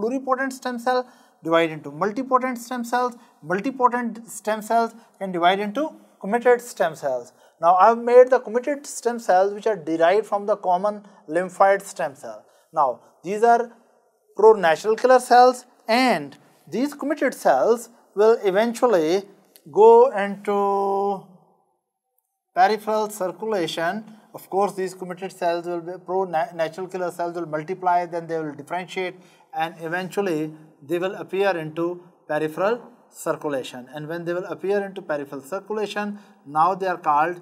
pluripotent stem cell divide into multipotent stem cells. Multipotent stem cells can divide into committed stem cells. Now I have made the committed stem cells which are derived from the common lymphoid stem cell. Now these are pro-natural killer cells and these committed cells will eventually go into peripheral circulation. Of course, these committed cells will be pro-natural killer cells will multiply, then they will differentiate and eventually they will appear into peripheral circulation. And when they will appear into peripheral circulation, now they are called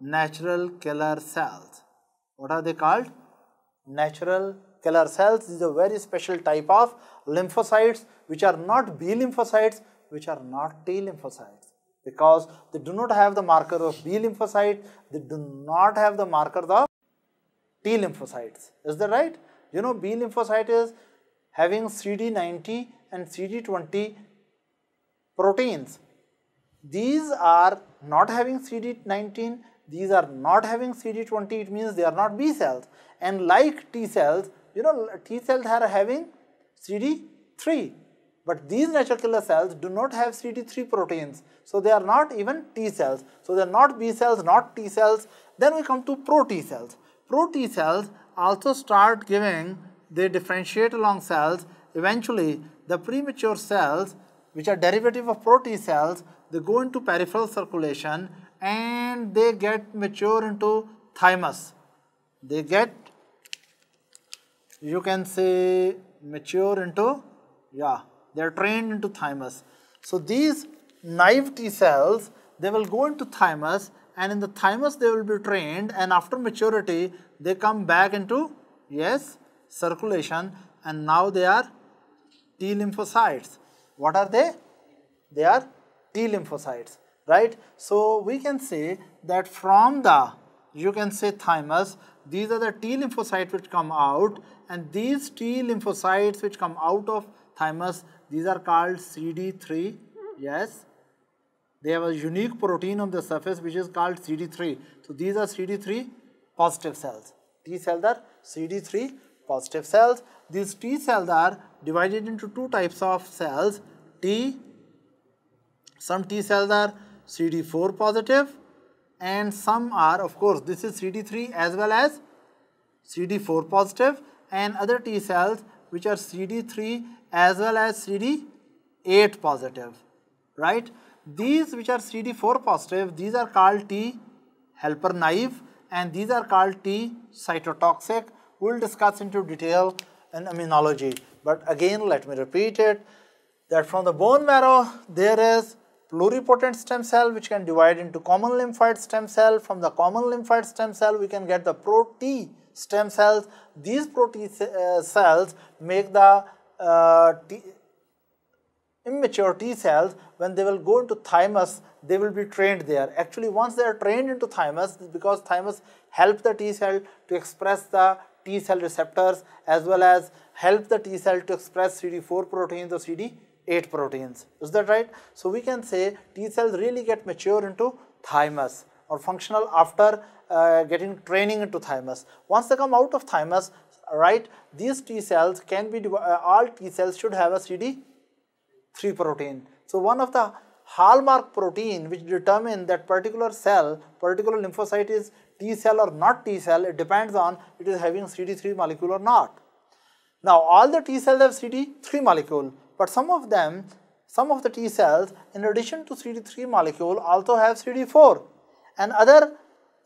natural killer cells. What are they called? Natural killer cells. is a very special type of lymphocytes which are not B lymphocytes, which are not T lymphocytes because they do not have the marker of B lymphocyte, they do not have the marker of T lymphocytes. Is that right? You know B lymphocyte is having CD19 and CD20 proteins. These are not having CD19, these are not having CD20, it means they are not B cells. And like T cells, you know, T cells are having CD3, but these natural killer cells do not have CD3 proteins, so they are not even T cells. So they are not B cells, not T cells. Then we come to pro T cells. Pro T cells also start giving, they differentiate along cells. Eventually, the premature cells, which are derivative of pro T cells, they go into peripheral circulation and they get mature into thymus. They get, you can say, mature into, yeah, they are trained into thymus. So these naive T cells, they will go into thymus and in the thymus they will be trained and after maturity they come back into, yes, circulation and now they are T lymphocytes. What are they? They are T lymphocytes, right? So we can say that from the, you can say thymus, these are the T lymphocytes which come out and these T lymphocytes which come out of thymus, these are called CD3, yes. They have a unique protein on the surface which is called CD3. So these are CD3 positive cells. T cells are CD3 positive cells. These T cells are divided into two types of cells. T, some T cells are CD4 positive and some are, of course, this is CD3 as well as CD4 positive and other T cells which are CD3 as well as CD8 positive, right? These which are CD4 positive, these are called T helper naive and these are called T cytotoxic. We will discuss into detail in immunology. But again, let me repeat it that from the bone marrow, there is pluripotent stem cell which can divide into common lymphoid stem cell. From the common lymphoid stem cell, we can get the pro-T stem cells. These pro-T uh, cells make the uh, immature T cells, when they will go into thymus, they will be trained there. Actually, once they are trained into thymus, because thymus help the T cell to express the T cell receptors as well as help the T cell to express CD4 proteins or CD8 proteins. Is that right? So, we can say T cells really get mature into thymus or functional after uh, getting training into thymus. Once they come out of thymus, right, these T cells can be, uh, all T cells should have a CD 3 protein. So, one of the hallmark protein which determine that particular cell, particular lymphocyte is T cell or not T cell, it depends on it is having CD3 molecule or not. Now, all the T cells have CD3 molecule, but some of them, some of the T cells in addition to CD3 molecule also have CD4 and other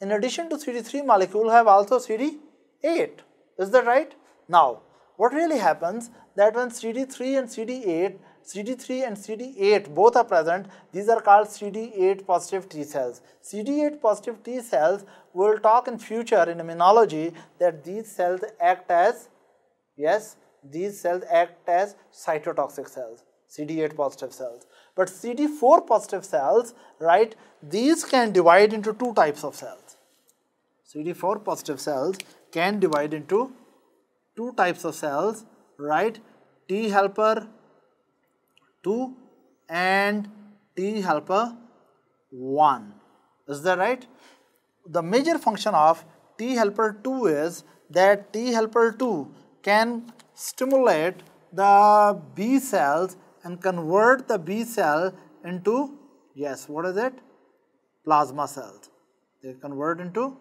in addition to CD3 molecule have also CD8. Is that right? Now, what really happens that when CD3 and CD8 CD3 and CD8 both are present, these are called CD8 positive T cells. CD8 positive T cells, we will talk in future in immunology that these cells act as, yes, these cells act as cytotoxic cells, CD8 positive cells. But CD4 positive cells, right, these can divide into two types of cells. CD4 positive cells can divide into two types of cells, right, T helper 2 and T helper 1. Is that right? The major function of T helper 2 is that T helper 2 can stimulate the B cells and convert the B cell into, yes, what is it? Plasma cells. They convert into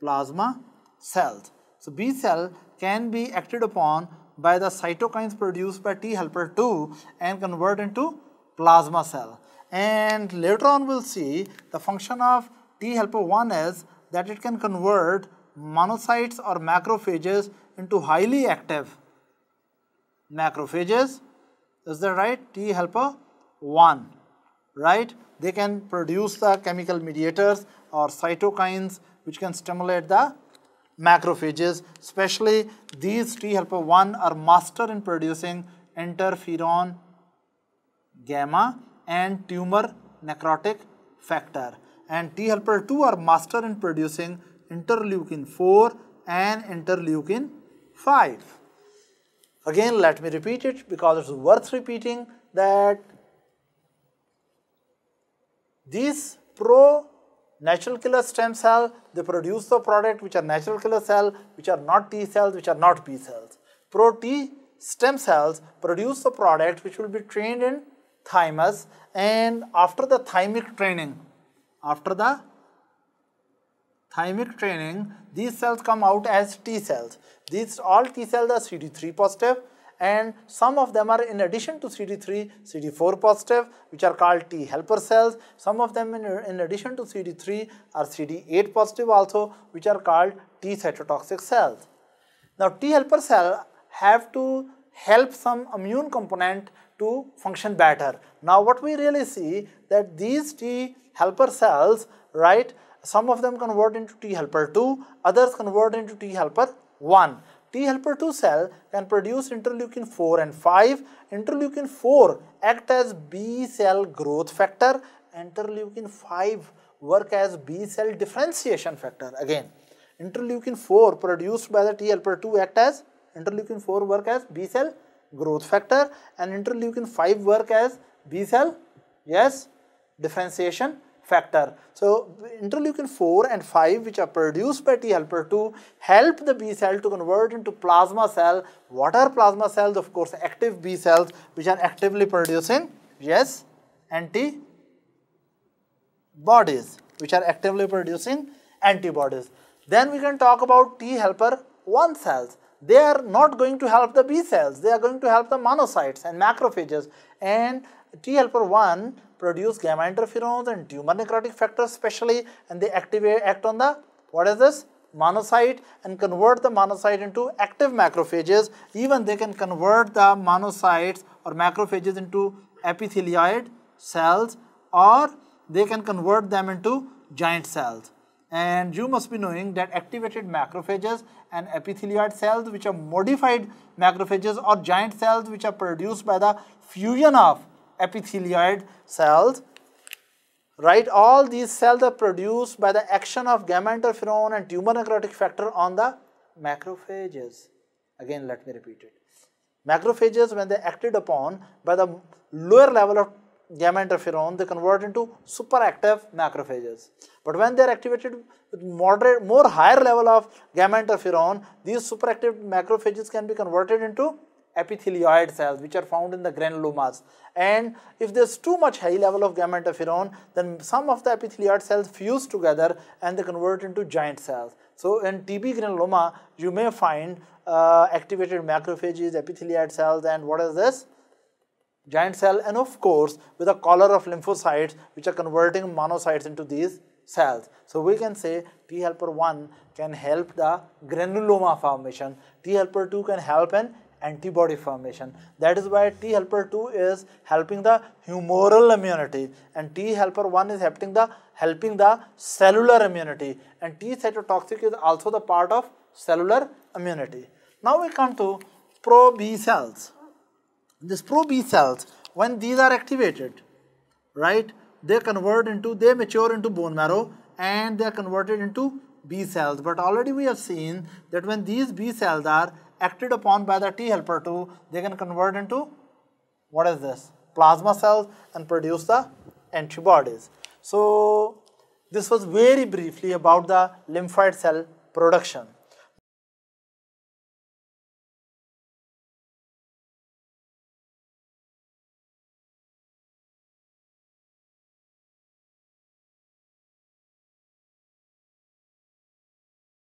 plasma cells. So B cell can be acted upon by the cytokines produced by T helper 2 and convert into plasma cell. And later on we'll see the function of T helper 1 is that it can convert monocytes or macrophages into highly active macrophages. Is that right? T helper 1, right? They can produce the chemical mediators or cytokines which can stimulate the macrophages, especially these T helper 1 are master in producing interferon gamma and tumor necrotic factor. And T helper 2 are master in producing interleukin 4 and interleukin 5. Again, let me repeat it because it's worth repeating that these pro natural killer stem cell, they produce the product which are natural killer cell, which are not T cells, which are not B cells. Pro T stem cells produce the product which will be trained in thymus and after the thymic training, after the thymic training, these cells come out as T cells. These all T cells are CD3 positive and some of them are in addition to CD3, CD4 positive which are called T helper cells. Some of them in, in addition to CD3 are CD8 positive also which are called T cytotoxic cells. Now T helper cell have to help some immune component to function better. Now what we really see that these T helper cells, right, some of them convert into T helper 2, others convert into T helper 1. T helper 2 cell can produce interleukin 4 and 5. Interleukin 4 act as B cell growth factor. Interleukin 5 work as B cell differentiation factor. Again, interleukin 4 produced by the T helper 2 act as interleukin 4 work as B cell growth factor and interleukin 5 work as B cell yes differentiation factor. So, interleukin 4 and 5 which are produced by T helper 2 help the B cell to convert into plasma cell. What are plasma cells? Of course, active B cells which are actively producing, yes, antibodies which are actively producing antibodies. Then we can talk about T helper 1 cells. They are not going to help the B cells, they are going to help the monocytes and macrophages and T helper 1 produce gamma interferons and tumor necrotic factors especially and they activate act on the what is this? Monocyte and convert the monocyte into active macrophages. Even they can convert the monocytes or macrophages into epithelioid cells or they can convert them into giant cells. And you must be knowing that activated macrophages and epithelioid cells which are modified macrophages or giant cells which are produced by the fusion of epithelioid cells. Right, all these cells are produced by the action of gamma interferon and tumor necrotic factor on the macrophages. Again, let me repeat it. Macrophages, when they acted upon by the lower level of gamma interferon, they convert into superactive macrophages. But when they are activated with moderate, more higher level of gamma interferon, these superactive macrophages can be converted into epithelioid cells which are found in the granulomas and if there is too much high level of gamma interferon then some of the epithelioid cells fuse together and they convert into giant cells. So in TB granuloma you may find uh, activated macrophages, epithelioid cells and what is this? Giant cell and of course with a collar of lymphocytes which are converting monocytes into these cells. So we can say T helper 1 can help the granuloma formation, T helper 2 can help in antibody formation. That is why T helper 2 is helping the humoral immunity and T helper 1 is helping the helping the cellular immunity and T cytotoxic is also the part of cellular immunity. Now we come to pro B cells. This pro B cells when these are activated, right, they convert into, they mature into bone marrow and they are converted into B cells. But already we have seen that when these B cells are acted upon by the T helper 2, they can convert into what is this? Plasma cells and produce the antibodies. So, this was very briefly about the lymphoid cell production.